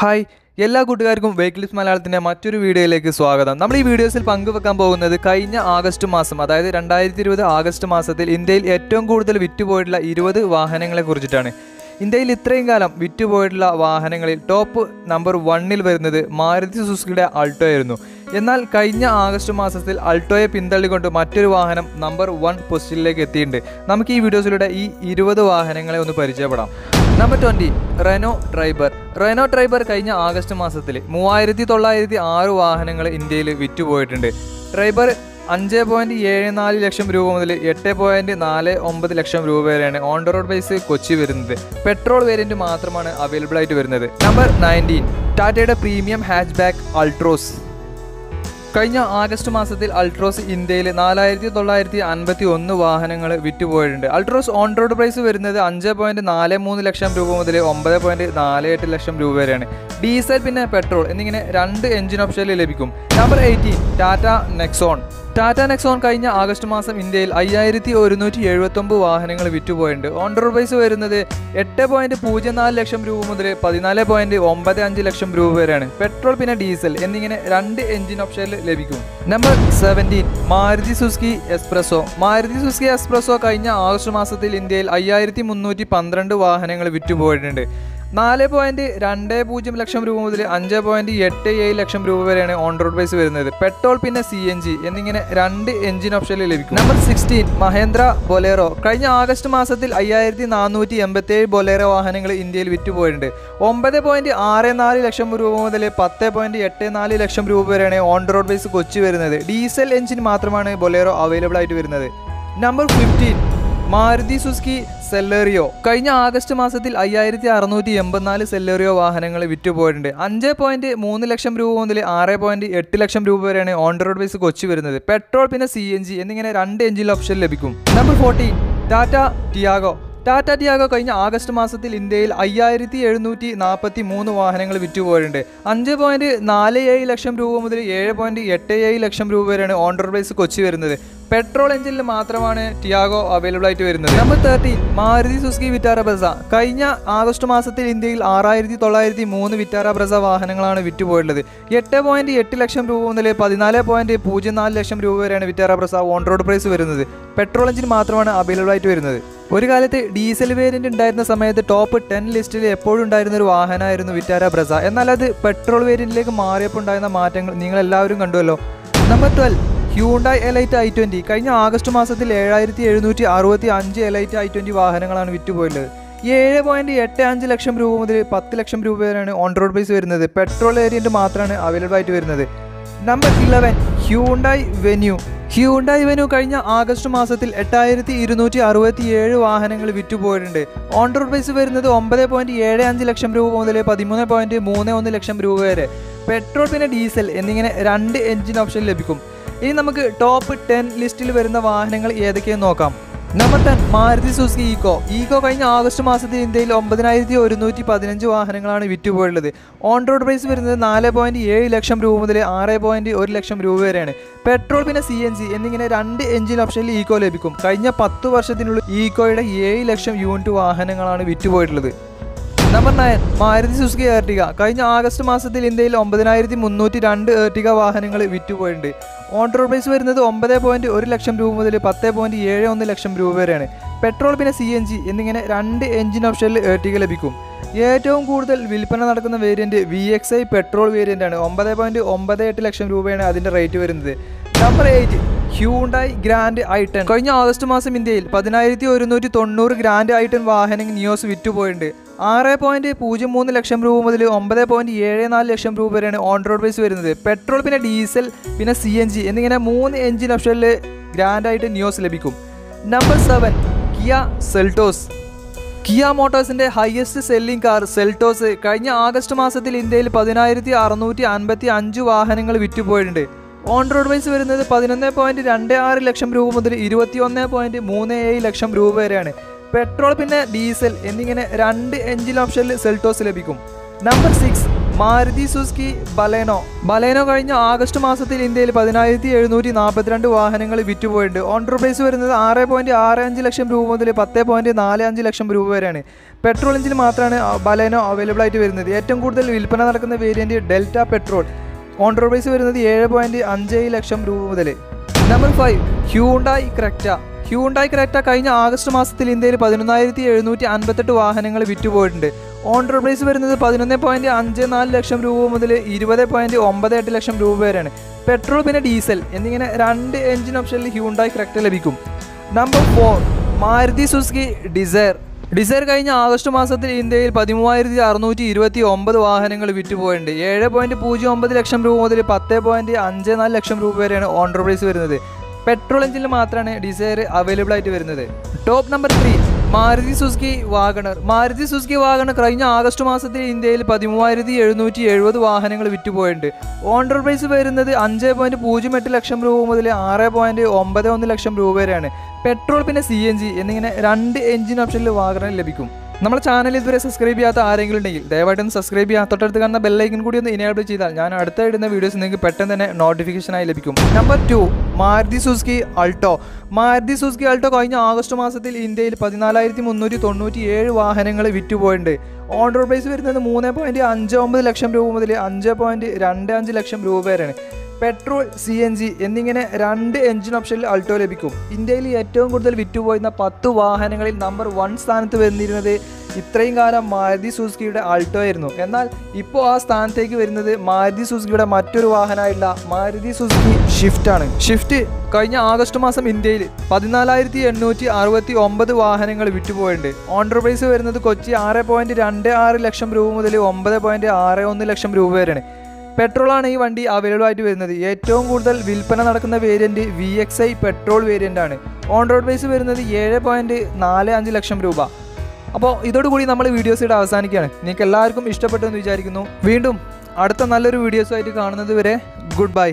Hi എല്ലാ കൂട്ടുകാർക്കും വെയ്ക്ലിസ് മലയാളത്തിന്റെ മറ്റൊരു വീഡിയോയിലേക്ക് സ്വാഗതം. നമ്മൾ ഈ വീഡിയോസിൽ പങ്കുവെക്കാൻ പോകുന്നത് കഴിഞ്ഞ ആഗസ്റ്റ് മാസം അതായത് രണ്ടായിരത്തി ഇരുപത് ആഗസ്റ്റ് മാസത്തിൽ ഇന്ത്യയിൽ ഏറ്റവും കൂടുതൽ വിറ്റുപോയിട്ടുള്ള ഇരുപത് വാഹനങ്ങളെ കുറിച്ചിട്ടാണ്. ഇന്ത്യയിൽ ഇത്രയും കാലം വിറ്റുപോയിട്ടുള്ള വാഹനങ്ങളിൽ ടോപ്പ് നമ്പർ വണ്ണിൽ വരുന്നത് മാരുതി സുസുക്കിയുടെ അൾട്ടോ ആയിരുന്നു. എന്നാൽ കഴിഞ്ഞ ആഗസ്റ്റ് മാസത്തിൽ അൾട്ടോയെ പിന്തള്ളിക്കൊണ്ട് മറ്റൊരു വാഹനം നമ്പർ വൺ പൊസിഷനിലേക്ക് എത്തിയിട്ടുണ്ട്. നമുക്ക് ഈ വീഡിയോസിലൂടെ ഈ ഇരുപത് വാഹനങ്ങളെ ഒന്ന് പരിചയപ്പെടാം. Number twenty Renault Triber Renault Triber കഴിഞ്ഞ ആഗസ്റ്റ് മാസത്തിൽ മൂവായിരത്തി തൊള്ളായിരത്തി ആറ് വാഹനങ്ങൾ ഇന്ത്യയിൽ വിറ്റുപോയിട്ടുണ്ട്. ഡ്രൈബർ അഞ്ച് പോയിന്റ് ഏഴ് നാല് ലക്ഷം രൂപ മുതൽ എട്ട് പോയിന്റ് നാല് ഒമ്പത് ലക്ഷം രൂപ വരെയാണ് ഓൺ റോഡ് ബൈസ് കൊച്ചി വരുന്നത്. പെട്രോൾ വേരിയന്റ് മാത്രമാണ് അവൈലബിൾ ആയിട്ട് വരുന്നത്. നമ്പർ നയന്റീൻ ടാറ്റയുടെ പ്രീമിയം ഹാച്ച് ബാക്ക് അൾട്രോസ് കഴിഞ്ഞ ആഗസ്റ്റ് മാസത്തിൽ അൾട്രോസ് ഇന്ത്യയിൽ നാലായിരത്തി തൊള്ളായിരത്തി അൻപത്തി ഒന്ന് വാഹനങ്ങൾ വിറ്റുപോയിട്ടുണ്ട്. അൾട്രോസ് ഓൺ റോഡ് പ്രൈസ് വരുന്നത് അഞ്ച് പോയിന്റ് നാല് മൂന്ന് ലക്ഷം രൂപ മുതൽ ഒമ്പത് പോയിന്റ് നാല് എട്ട് ലക്ഷം രൂപ വരെയാണ്. ഡീസൽ പിന്നെ പെട്രോൾ എന്നിങ്ങനെ രണ്ട് എഞ്ചിൻ ഓപ്ഷനിൽ ലഭിക്കും. Number eighteen Tata Nexon. Tata Nexon കഴിഞ്ഞ ആഗസ്റ്റ് മാസം ഇന്ത്യയിൽ അയ്യായിരത്തി ഒരുന്നൂറ്റി എഴുപത്തൊമ്പത് വാഹനങ്ങൾ വിറ്റുപോയിട്ടുണ്ട്. വൈസ് പ്രൈസ് വരുന്നത് എട്ട് പോയിന്റ് പൂജ്യം നാല് ലക്ഷം രൂപ മുതൽ പതിനാല് പോയിന്റ് ഒമ്പത് അഞ്ച് ലക്ഷം രൂപ വരെയാണ്. പെട്രോൾ പിന്നെ ഡീസൽ എന്നിങ്ങനെ രണ്ട് എഞ്ചിൻ ഓപ്ഷനിൽ ലഭിക്കും. Number seventeen Maruti Suzuki SPresso Maruti Suzuki SPresso കഴിഞ്ഞ ആഗസ്റ്റ് മാസത്തിൽ ഇന്ത്യയിൽ അയ്യായിരത്തി മുന്നൂറ്റി പന്ത്രണ്ട് വാഹനങ്ങൾ വിറ്റുപോയിട്ടുണ്ട്. നാല് പോയിന്റ് രണ്ട് പൂജ്യം ലക്ഷം രൂപ മുതൽ അഞ്ച് പോയിന്റ് എട്ട് ഏഴ് ലക്ഷം രൂപ വരെയാണ് ഓൺ റോഡ് പ്രൈസ് വരുന്നത്. പെട്രോൾ പിന്നെ സി എൻ ജി എന്നിങ്ങനെ രണ്ട് എഞ്ചിൻ ഓപ്ഷനിൽ ലഭിക്കും. Number sixteen Mahindra Bolero. കഴിഞ്ഞ ആഗസ്റ്റ് മാസത്തിൽ അയ്യായിരത്തി നാനൂറ്റി എൺപത്തി ഏഴ് ബൊലേറോ വാഹനങ്ങൾ ഇന്ത്യയിൽ വിറ്റുപോയിട്ടുണ്ട്. ഒമ്പത് പോയിന്റ് ആറ് നാല് ലക്ഷം രൂപ മുതൽ പത്ത് പോയിന്റ് എട്ട് നാല് ലക്ഷം രൂപ വരെയാണ് ഓൺ റോഡ് പ്രൈസ് കൊച്ചി വരുന്നത്. ഡീസൽ എഞ്ചിൻ മാത്രമാണ് ബൊലേറോ അവൈലബിൾ ആയിട്ട് വരുന്നത്. Number fifteen Maruti Suzuki Celerio. കഴിഞ്ഞ ആഗസ്റ്റ് മാസത്തിൽ അയ്യായിരത്തി അറുന്നൂറ്റി എൺപത്തിനാല് സെല്ലേറിയോ വാഹനങ്ങൾ വിറ്റുപോയിട്ടുണ്ട്. അഞ്ച് പോയിന്റ് മൂന്ന് ലക്ഷം രൂപ മുതൽ ആറ് പോയിന്റ് എട്ട് ലക്ഷം രൂപ വരെയാണ് ഓൺ റോഡ് ബേസ് കൊച്ചി വരുന്നത്. പെട്രോൾ പിന്നെ സി എൻ ജി എന്നിങ്ങനെ രണ്ട് എഞ്ചിൻ ഓപ്ഷൻ ലഭിക്കും. Number fourteen Tata Tiago Tata Tiago കഴിഞ്ഞ ആഗസ്റ്റ് മാസത്തിൽ ഇന്ത്യയിൽ അയ്യായിരത്തി എഴുന്നൂറ്റി നാൽപ്പത്തി മൂന്ന് വാഹനങ്ങൾ വിറ്റുപോയിട്ടുണ്ട്. അഞ്ച് പോയിന്റ് നാല് ഏഴ് ലക്ഷം രൂപ മുതൽ ഏഴ് പോയിന്റ് എട്ട് ഏഴ് ലക്ഷം രൂപ വരെയാണ് ഓൺ റോഡ് ബേസ് കൊച്ചി വരുന്നത്. പെട്രോൾ എഞ്ചിനിൽ മാത്രമാണ് ടിയാഗോ അവൈലബിൾ ആയിട്ട് വരുന്നത്. Number thirty Maruti Suzuki Vitara Brezza കഴിഞ്ഞ ആഗസ്റ്റ് മാസത്തിൽ ഇന്ത്യയിൽ ആറായിരത്തി തൊള്ളായിരത്തി മൂന്ന് വിറ്റാര ബ്രസ വാഹനങ്ങളാണ് വിറ്റുപോയിട്ടുള്ളത്. എട്ട് പോയിന്റ് എട്ട് ലക്ഷം രൂപ മുതൽ പതിനാല് പോയിന്റ് പൂജ്യം നാല് ലക്ഷം രൂപ വരെയാണ് Vitara Brezza on road price വരുന്നത്. പെട്രോൾ എഞ്ചിൻ മാത്രമാണ് അവൈലബിൾ ആയിട്ട് വരുന്നത്. ഒരു കാലത്ത് ഡീസൽ വേരിയന്റ് ഉണ്ടായിരുന്ന സമയത്ത് ടോപ്പ് ടെൻ ലിസ്റ്റിൽ എപ്പോഴും ഉണ്ടായിരുന്ന ഒരു വാഹനമായിരുന്നു വിറ്റാര ബ്രസ എന്നാൽ അത് പെട്രോൾ വേരിയന്റിലേക്ക് മാറിയപ്പോൾ ഉണ്ടായിരുന്ന മാറ്റങ്ങൾ നിങ്ങൾ എല്ലാവരും കണ്ടുവല്ലോ. Number twelve Hyundai Elite I twenty കഴിഞ്ഞ ആഗസ്റ്റ് മാസത്തിൽ ഏഴായിരത്തി എഴുന്നൂറ്റി അറുപത്തി അഞ്ച് എലൈറ്റ് ഐ ട്വന്റി വാഹനങ്ങളാണ് വിറ്റുപോയത്. ഏഴ് പോയിന്റ് എട്ട് അഞ്ച് ലക്ഷം രൂപ മുതൽ പത്ത് ലക്ഷം രൂപ വരെയാണ് ഓൺ റോഡ് പ്രൈസ് വരുന്നത്. പെട്രോൾ വേരിയന്റ് മാത്രമാണ് അവൈലബിൾ ആയിട്ട് വരുന്നത്. Number eleven Hyundai Venue Hyundai Venue കഴിഞ്ഞ ആഗസ്റ്റ് മാസത്തിൽ എട്ടായിരത്തി ഇരുന്നൂറ്റി അറുപത്തി ഏഴ് വാഹനങ്ങൾ വിറ്റുപോയിട്ടുണ്ട്. ഓൺ റോഡ് പ്രൈസ് വരുന്നത് ഒമ്പത് പോയിന്റ് ഏഴ് അഞ്ച് ലക്ഷം രൂപ മുതൽ പതിമൂന്ന് പോയിന്റ് മൂന്ന് ഒന്ന് ലക്ഷം രൂപ വരെ. പെട്രോൾ പിന്നെ ഡീസൽ എന്നിങ്ങനെ രണ്ട് എഞ്ചിൻ ഓപ്ഷൻ ലഭിക്കും. ഇനി നമുക്ക് ടോപ്പ് ടെൻ ലിസ്റ്റിൽ വരുന്ന വാഹനങ്ങൾ ഏതൊക്കെയെന്ന് നോക്കാം. Number ten Maruti Suzuki Eeco. Eeco കഴിഞ്ഞ ആഗസ്റ്റ് മാസത്തിൽ ഇന്ത്യയിൽ ഒമ്പതിനായിരത്തി ഒരുന്നൂറ്റി പതിനഞ്ച് വാഹനങ്ങളാണ് വിറ്റുപോയുള്ളത് ഓൺ റോഡ് പ്രൈസ് വരുന്നത് നാല് പോയിന്റ് ഏഴ് ലക്ഷം രൂപ മുതൽ ആറ് പോയിന്റ് ഒരു ലക്ഷം രൂപ വരെയാണ്. പെട്രോൾ പിന്നെ സി എൻ ജി എന്നിങ്ങനെ രണ്ട് എഞ്ചിൻ ഓപ്ഷനിൽ ഈക്കോ ലഭിക്കും. കഴിഞ്ഞ പത്ത് വർഷത്തിനുള്ളിൽ ഈക്കോയുടെ ഏഴ് ലക്ഷം യൂണിറ്റ് വാഹനങ്ങളാണ് വിറ്റുപോയിട്ടുള്ളത്. Number nine Maruti Suzuki Ertiga കഴിഞ്ഞ ആഗസ്റ്റ് മാസത്തിൽ ഇന്ത്യയിൽ ഒമ്പതിനായിരത്തി മുന്നൂറ്റി രണ്ട് ഏർട്ടിക വാഹനങ്ങൾ വിറ്റുപോയിട്ടുണ്ട്. ഓൺ റോഡ് പ്രൈസ് വരുന്നത് ഒമ്പത് പോയിന്റ് ഒരു ലക്ഷം രൂപ മുതൽ പത്ത് പോയിന്റ് ഏഴ് ഒന്ന് ലക്ഷം രൂപ വരെയാണ്. പെട്രോൾ പിന്നെ സി എൻ ജി എന്നിങ്ങനെ രണ്ട് എഞ്ചിൻ ഓപ്ഷനിൽ ഏർട്ടിക ലഭിക്കും. ഏറ്റവും കൂടുതൽ വിൽപ്പന നടക്കുന്ന variant V X I petrol variant ആണ്. ഒമ്പത് പോയിന്റ് ഒമ്പത് എട്ട് ലക്ഷം രൂപയാണ് അതിന്റെ റേറ്റ് വരുന്നത്. നമ്പർ എയ്റ്റ് ഹ്യൂണ്ടായി ഗ്രാൻഡ് ഐട്ടൺ കഴിഞ്ഞ ഓഗസ്റ്റ് മാസം ഇന്ത്യയിൽ പതിനായിരത്തി ഒരുന്നൂറ്റി തൊണ്ണൂറ് ഗ്രാൻഡ് ഐട്ടൺ ടെൻ വാഹനം നിയോസ് വിറ്റുപോയിട്ടുണ്ട്. ആറ് പോയിന്റ് പൂജ്യം മൂന്ന് ലക്ഷം രൂപ മുതൽ ഒമ്പത് പോയിന്റ് ഏഴ് നാല് ലക്ഷം രൂപ വരെയാണ് ഓൺ റോഡ് പ്രൈസ് വരുന്നത്. പെട്രോൾ പിന്നെ ഡീസൽ പിന്നെ സി എൻ ജി എന്നിങ്ങനെ മൂന്ന് എഞ്ചിൻ ഓപ്ഷനിൽ ഗ്രാൻഡ് ആയിട്ട് നിയോസ് ലഭിക്കും. Number seven Kia Seltos Kia മോട്ടോഴ്സിന്റെ highest selling car Seltos കഴിഞ്ഞ ആഗസ്റ്റ് മാസത്തിൽ ഇന്ത്യയിൽ പതിനായിരത്തി അറുന്നൂറ്റി അൻപത്തി അഞ്ച് വാഹനങ്ങൾ വിറ്റുപോയിട്ടുണ്ട്. ഓൺ റോഡ് വൈസ് വരുന്നത് പതിനൊന്ന് പോയിന്റ് രണ്ട് ആറ് ലക്ഷം രൂപ മുതൽ ഇരുപത്തി ഒന്ന് പോയിന്റ് മൂന്ന് ഏഴ് ലക്ഷം രൂപ വരെയാണ്. പെട്രോൾ പിന്നെ ഡീസൽ എന്നിങ്ങനെ രണ്ട് എഞ്ചിൻ ഓപ്ഷനിൽ സെൽട്ടോസ് ലഭിക്കും. Number six Maruti Suzuki Baleno. Baleno കഴിഞ്ഞ ആഗസ്റ്റ് മാസത്തിൽ ഇന്ത്യയിൽ പതിനായിരത്തി എഴുന്നൂറ്റി നാൽപ്പത്തിരണ്ട് വാഹനങ്ങൾ വിറ്റുപോയിട്ടുണ്ട്. ഓൺ റോഡ് പ്രൈസ് വരുന്നത് ആറ് പോയിന്റ് ആറ് അഞ്ച് ലക്ഷം രൂപ മുതൽ പത്ത് പോയിന്റ് നാല് അഞ്ച് ലക്ഷം രൂപ വരെയാണ്. പെട്രോൾ എഞ്ചിൻ മാത്രമാണ് ബലേനോ അവൈലബിൾ ആയിട്ട് വരുന്നത്. ഏറ്റവും കൂടുതൽ വിൽപ്പന നടക്കുന്ന variant Delta petrol. On road price വരുന്നത് ഏഴ് പോയിന്റ് അഞ്ച് ലക്ഷം രൂപ മുതൽ number five Hyundai Creta Hyundai Creta കഴിഞ്ഞ ആഗസ്റ്റ് മാസത്തിൽ ഇന്ത്യയിൽ പതിനൊന്നായിരത്തി എഴുന്നൂറ്റി അൻപത്തെട്ട് വാഹനങ്ങൾ വിറ്റുപോയിട്ടുണ്ട്. ഓൺ പ്രൈസ് വരുന്നത് പതിനൊന്ന് പോയിന്റ് അഞ്ച് നാല് ലക്ഷം രൂപ മുതൽ ഇരുപത് പോയിന്റ് ഒമ്പത് എട്ട് ലക്ഷം രൂപ വരെയാണ്. പെട്രോൾ പിന്നെ ഡീസൽ എന്നിങ്ങനെ രണ്ട് എഞ്ചിൻ ഓപ്ഷനിൽ ഹ്യൂണ്ടായി ക്രെക്റ്റ ലഭിക്കും. Number four Maruti Suzuki Dzire Dzire കഴിഞ്ഞ ആഗസ്റ്റ് മാസത്തിൽ ഇന്ത്യയിൽ പതിമൂവായിരത്തി അറുന്നൂറ്റി ഇരുപത്തി ഒമ്പത് വാഹനങ്ങൾ വിറ്റുപോയിട്ടുണ്ട്. ഏഴ് പോയിന്റ് പൂജ്യം ഒമ്പത് ലക്ഷം രൂപ മുതൽ പത്ത് പോയിന്റ് അഞ്ച് നാല് ലക്ഷം രൂപ വരെയാണ് ഓൺ പ്രൈസ് വരുന്നത്. പെട്രോൾ എഞ്ചിനിൽ മാത്രമാണ് ഡിസയർ അവൈലബിൾ ആയിട്ട് വരുന്നത്. Top number three Maruti Suzuki WagonR. Maruti Suzuki WagonR കഴിഞ്ഞ ആഗസ്റ്റ് മാസത്തിൽ ഇന്ത്യയിൽ പതിമൂവായിരത്തി എഴുന്നൂറ്റി എഴുപത് വാഹനങ്ങൾ വിറ്റുപോയിട്ടുണ്ട്. ഓണ്ടർ പ്രൈസ് വരുന്നത് അഞ്ച് പോയിന്റ് പൂജ്യം എട്ട് ലക്ഷം രൂപ മുതൽ ആറ് പോയിന്റ് ഒമ്പത് ഒന്ന് ലക്ഷം രൂപ വരെയാണ്. പെട്രോൾ പിന്നെ സി എൻ ജി എന്നിങ്ങനെ രണ്ട് എഞ്ചിൻ ഓപ്ഷനിൽ വാഗണർ ലഭിക്കും. നമ്മുടെ ചാനൽ ഇതുവരെ സബ്സ്ക്രൈബ് ചെയ്യാത്ത ആരെങ്കിലും ഉണ്ടെങ്കിൽ ദയവായിട്ട് ഒന്ന് സബ്സ്ക്രൈബ് ചെയ്യുക തൊട്ടടുത്ത് കാണുന്ന ബെല്ലൈക്കൻ കൂടി ഒന്ന് ഇനേബിൾ ചെയ്താൽ ഞാൻ അടുത്ത ഇടുന്ന വീഡിയോസ് നിങ്ങൾക്ക് പെട്ടെന്ന് തന്നെ നോട്ടിഫിക്കേഷനായി ലഭിക്കും. Number two Maruti Suzuki Alto. Maruti Suzuki Alto കഴിഞ്ഞ ആഗസ്റ്റ് മാസത്തിൽ ഇന്ത്യയിൽ പതിനാലായിരത്തി മുന്നൂറ്റി തൊണ്ണൂറ്റി ഏഴ് വാഹനങ്ങൾ വിറ്റുപോയിട്ടുണ്ട്. റോഡ് പ്രൈസ് വരുന്നത് മൂന്ന് പോയിന്റ് അഞ്ച് ഒമ്പത് ലക്ഷം രൂപ മുതൽ അഞ്ച് പോയിന്റ് രണ്ട് അഞ്ച് ലക്ഷം രൂപ വരെയാണ്. പെട്രോൾ സി എൻ ജി എന്നിങ്ങനെ രണ്ട് എഞ്ചിൻ ഓപ്ഷനിൽ അൾട്ടോ ലഭിക്കും. ഇന്ത്യയിൽ ഏറ്റവും കൂടുതൽ വിറ്റുപോയിരുന്ന പത്ത് വാഹനങ്ങളിൽ നമ്പർ വൺ സ്ഥാനത്ത് വന്നിരുന്നത് ഇത്രയും കാലം മാരുതി സുസുക്കിയുടെ ആൾട്ടോ ആയിരുന്നു. എന്നാൽ ഇപ്പോൾ ആ സ്ഥാനത്തേക്ക് വരുന്നത് മാരുതി സുസുക്കിയുടെ മറ്റൊരു വാഹനമായിട്ടുള്ള മാരുതി സുസുക്കി ഷിഫ്റ്റ് ആണ്. ഷിഫ്റ്റ് കഴിഞ്ഞ ആഗസ്റ്റ് മാസം ഇന്ത്യയിൽ പതിനാലായിരത്തി എണ്ണൂറ്റി അറുപത്തി ഒമ്പത് വാഹനങ്ങൾ വിറ്റുപോയിട്ടുണ്ട്. ഓൺട്രപ്രൈസ് പ്രൈസ് വരുന്നത് കൊച്ചി ആറ് പോയിന്റ് രണ്ട് ആറ് ലക്ഷം രൂപ മുതൽ ഒമ്പത് പോയിന്റ് ആറ് ഒന്ന് ലക്ഷം രൂപ വരെയാണ്. പെട്രോളാണ് ഈ വണ്ടി അവൈലബിൾ ആയിട്ട് വരുന്നത്. ഏറ്റവും കൂടുതൽ വിൽപ്പന നടക്കുന്ന variant V X I petrol variant ആണ്. ഓൺ റോഡ് പ്രൈസ് വരുന്നത് ഏഴ് പോയിന്റ് നാല് അഞ്ച് ലക്ഷം രൂപ. അപ്പോൾ ഇതോടുകൂടി നമ്മൾ വീഡിയോസ് ഇവിടെ അവസാനിക്കുകയാണ്. നിങ്ങൾക്ക് എല്ലാവർക്കും ഇഷ്ടപ്പെട്ടു എന്ന് വിചാരിക്കുന്നു. വീണ്ടും അടുത്ത നല്ലൊരു വീഡിയോസുമായിട്ട് കാണുന്നത് വരെ ഗുഡ് ബൈ